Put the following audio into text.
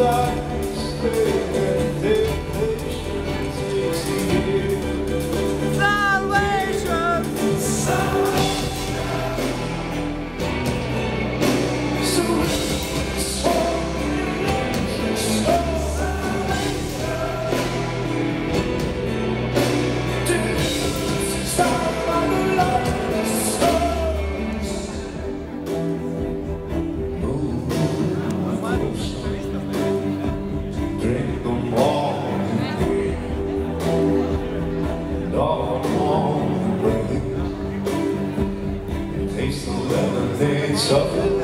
love. Something